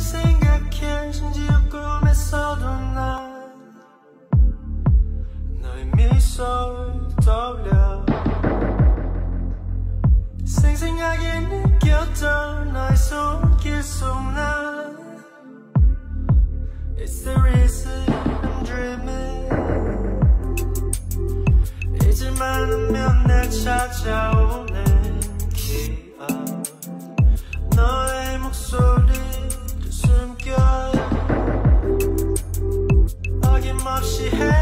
생각해. 심지어 꿈에서도 난 너의 미소를 떠올려. 생생하게 느꼈던 너의 손길 속난 It's the reason I'm dreaming. 잊을만 찾아오네 off, she had.